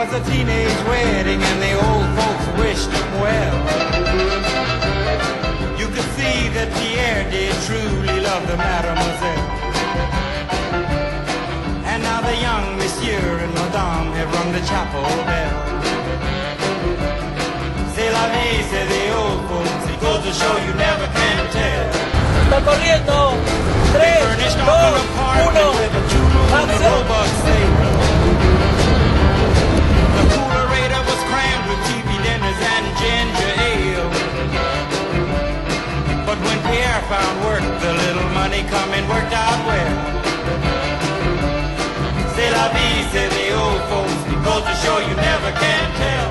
was a teenage wedding and the old folks wished him well. You could see that Pierre did truly love the mademoiselle. And now the young monsieur and madame have rung the chapel bell. C'est la vie, say the old folks. It goes to show you never can tell. Está corriendo. 3, Furnished 2, off La the old folks. Goes to show you never can tell.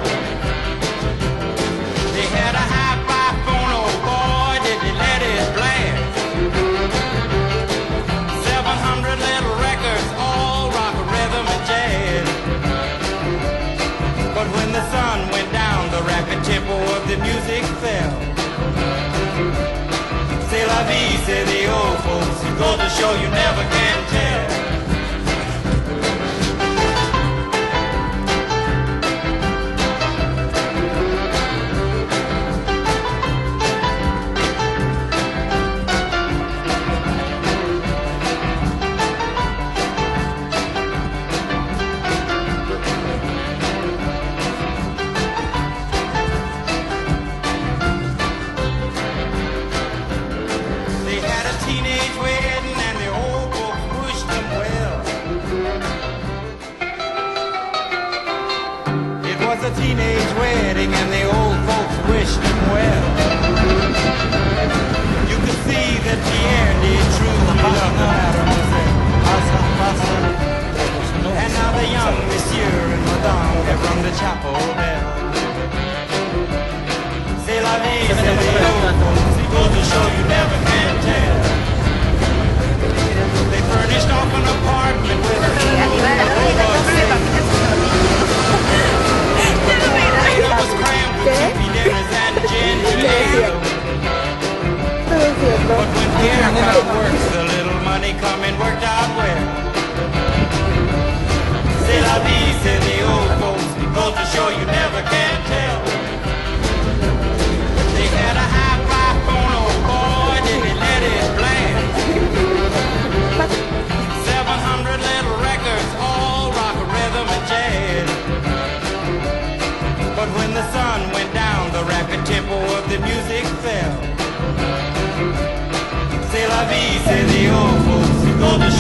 They had a hi-fi phone, oh boy, did they let it blast. 700 little records, all rock, rhythm, and jazz. But when the sun went down, the rapid tempo of the music fell. C'est la vie, say the old folks. Goes to show you never can tell. Was a teenage wedding and the old folks wished them well. You could see that Pierre did truly love the mademoiselle. And now the young monsieur and madame have rung the chapel bell. C'est la vie, c'est to show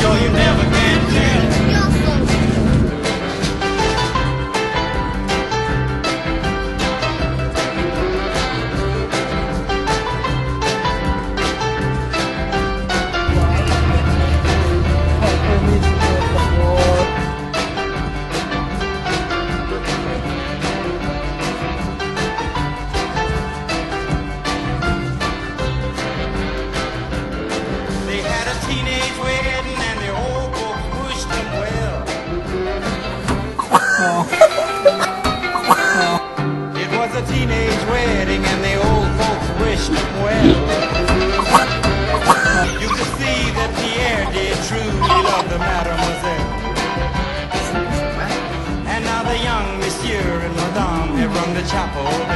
show you Oh. it was a teenage wedding and the old folks wished them well. You could see that Pierre did truly love the mademoiselle. And now the young monsieur and madame have rung the chapel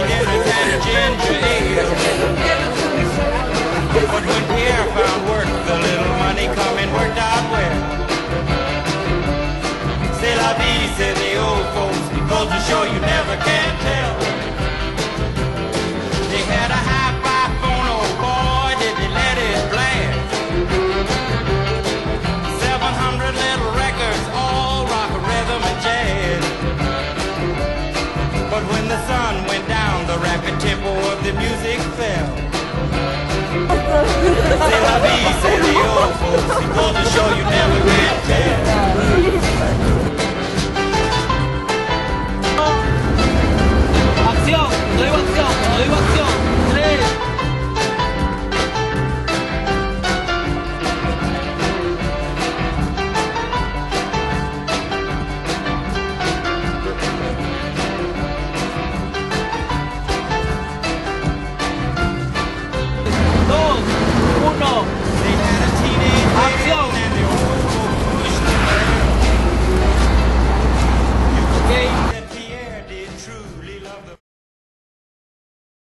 ginger ale. Old folks. It